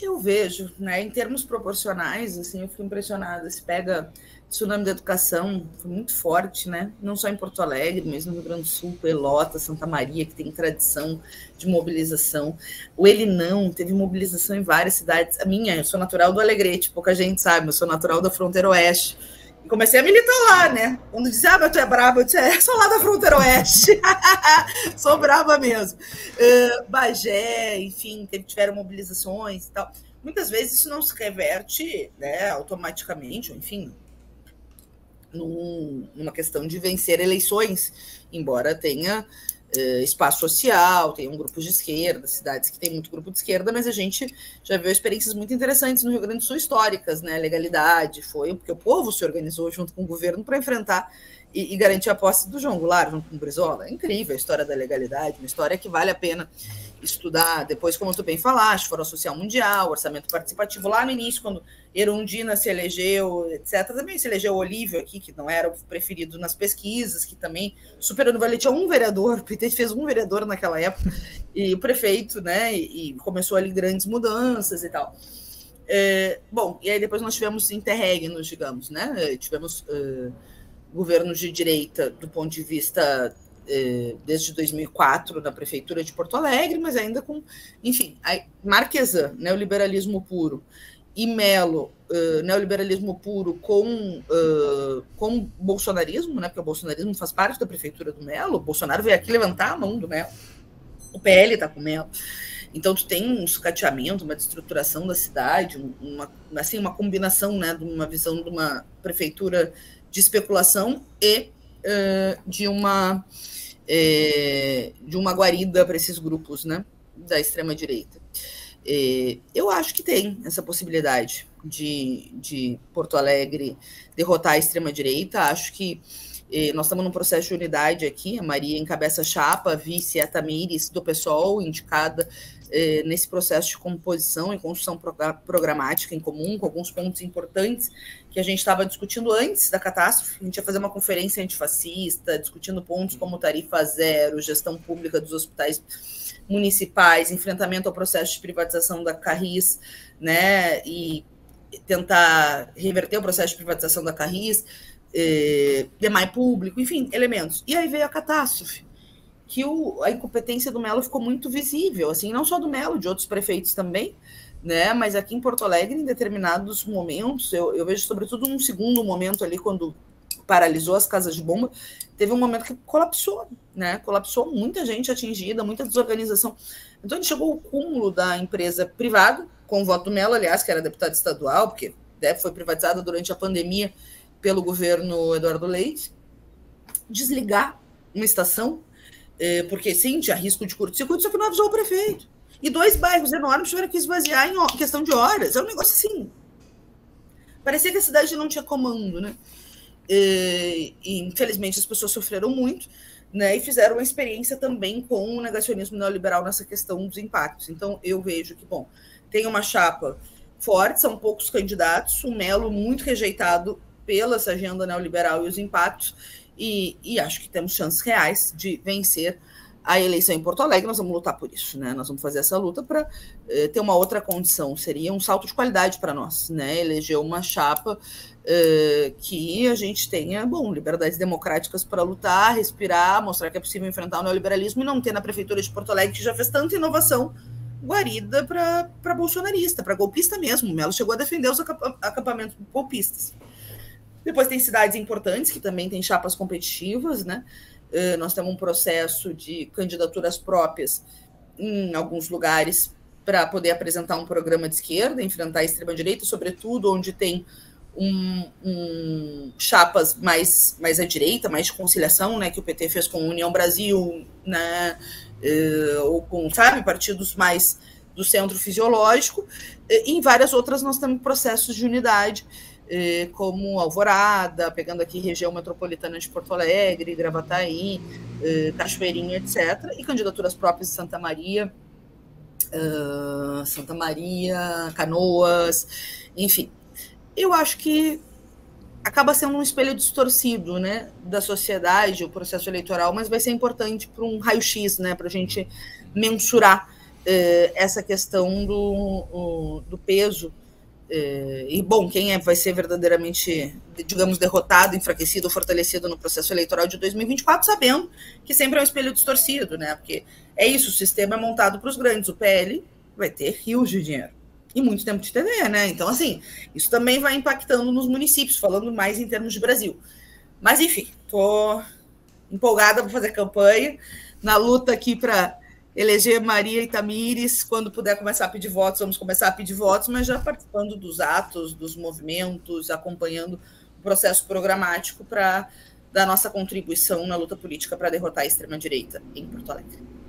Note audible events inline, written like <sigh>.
Eu vejo, né, em termos proporcionais, assim, eu fico impressionada. Se pega tsunami da educação, foi muito forte, né? Não só em Porto Alegre, mas no Rio Grande do Sul, Pelota, Santa Maria, que tem tradição de mobilização. O Ele Não teve mobilização em várias cidades. A minha, eu sou natural do Alegrete, pouca gente sabe, eu sou natural da fronteira oeste. Comecei a militar lá, né? Quando dizia, ah, mas tu é brava, eu disse, é, sou lá da fronteira oeste. <laughs> sou brava mesmo. Uh, Bagé, enfim, tiveram mobilizações e tal. Muitas vezes isso não se reverte né, automaticamente, enfim, num, numa questão de vencer eleições, embora tenha uh, espaço social, tem um grupo de esquerda, cidades que tem muito grupo de esquerda, mas a gente já viu experiências muito interessantes no Rio Grande do Sul históricas, né? Legalidade, foi porque o povo se organizou junto com o governo para enfrentar e, e, garantir a posse do João Goulart com o Brizola. É incrível a história da legalidade, uma história que vale a pena estudar. Depois, como tu bem falaste, Fórum Social Mundial, orçamento participativo lá no início, quando Erundina se elegeu, etc. Também se elegeu Olívio aqui, que não era o preferido nas pesquisas, que também superou no Vale, tinha um vereador, o PT fez um vereador naquela época, e o prefeito, né, e, começou ali grandes mudanças e tal. É, bom, e aí depois nós tivemos interregnos, digamos, né, tivemos uh, governos de direita do ponto de vista uh, desde 2004 na prefeitura de Porto Alegre, mas ainda com, enfim, Marquesan, neoliberalismo puro, e Melo, uh, neoliberalismo puro com, uh, com bolsonarismo, né? Porque o bolsonarismo faz parte da prefeitura do Melo. O Bolsonaro veio aqui levantar a mão do Melo. O PL está com o Melo. Então tu tem um sucateamento, uma destruturação da cidade, uma, assim, uma combinação, né, de uma visão de uma prefeitura de especulação e uh, de uma eh, de uma guarida para esses grupos, né, da extrema direita. É, eu acho que tem essa possibilidade de, de Porto Alegre derrotar a extrema-direita. Acho que é, nós estamos num processo de unidade aqui. A Maria encabeça a chapa, a vice é a Tamires do PSOL, indicada é, nesse processo de composição e construção programática em comum, com alguns pontos importantes que a gente estava discutindo antes da catástrofe. A gente ia fazer uma conferência antifascista, discutindo pontos como tarifa zero, gestão pública dos hospitais municipais, enfrentamento ao processo de privatização da Carris, né, e tentar reverter o processo de privatização da Carris, eh, demais público, enfim, elementos. E aí veio a catástrofe, que o, a incompetência do Melo ficou muito visível, assim, não só do Melo, de outros prefeitos também, né, mas aqui em Porto Alegre, em determinados momentos, eu, eu vejo sobretudo um segundo momento ali, quando paralisou as casas de bomba, teve um momento que colapsou, né? Colapsou, muita gente atingida, muita desorganização. Então, ele chegou ao cúmulo da empresa privada, com o voto do Mello, aliás, que era deputado estadual, porque né, foi privatizada durante a pandemia pelo governo Eduardo Leite, desligar uma estação, eh, porque sim, tinha risco de curto-circuito, só que não avisou o prefeito. E dois bairros enormes tiveram que esvaziar em questão de horas. É um negócio assim. Parecia que a cidade não tinha comando, né? E, e, infelizmente as pessoas sofreram muito, né? E fizeram uma experiência também com o negacionismo neoliberal nessa questão dos impactos. Então eu vejo que, bom, tem uma chapa forte, são poucos candidatos, o Melo muito rejeitado pela essa agenda neoliberal e os impactos, e, e acho que temos chances reais de vencer a eleição em Porto Alegre, nós vamos lutar por isso, né? Nós vamos fazer essa luta para eh, ter uma outra condição. Seria um salto de qualidade para nós, né? Eleger uma chapa eh, que a gente tenha, bom, liberdades democráticas para lutar, respirar, mostrar que é possível enfrentar o neoliberalismo e não ter na prefeitura de Porto Alegre, que já fez tanta inovação, guarida para bolsonarista, para golpista mesmo. Melo chegou a defender os acampamentos golpistas. Depois tem cidades importantes que também têm chapas competitivas, né? Uh, nós temos um processo de candidaturas próprias em alguns lugares para poder apresentar um programa de esquerda, enfrentar a extrema-direita, sobretudo onde tem um, um, chapas mais, mais à direita, mais de conciliação, né, que o PT fez com a União Brasil, né, uh, ou com, sabe, partidos mais do centro fisiológico. E em várias outras nós temos processos de unidade, como Alvorada, pegando aqui região metropolitana de Porto Alegre, Gravataí, eh, Cachoeirinha, etc., e candidaturas próprias de Santa Maria, uh, Santa Maria, Canoas, enfim. Eu acho que acaba sendo um espelho distorcido né, da sociedade, o processo eleitoral, mas vai ser importante para um raio-x, né, para a gente mensurar essa questão do, do peso. Eh, e, bom, quem é, vai ser verdadeiramente, digamos, derrotado, enfraquecido, fortalecido no processo eleitoral de 2024, sabendo que sempre é um espelho distorcido, né? Porque é isso, o sistema é montado para os grandes. O PL vai ter rios de dinheiro e muito tempo de TV, né? Então, assim, isso também vai impactando nos municípios, falando mais em termos de Brasil. Mas, enfim, estou empolgada para fazer campanha, na luta aqui para eleger Maria Itamires. Quando puder começar a pedir votos, vamos começar a pedir votos, mas já participando dos atos, dos movimentos, acompanhando o processo programático para dar nossa contribuição na luta política para derrotar a extrema-direita em Porto Alegre.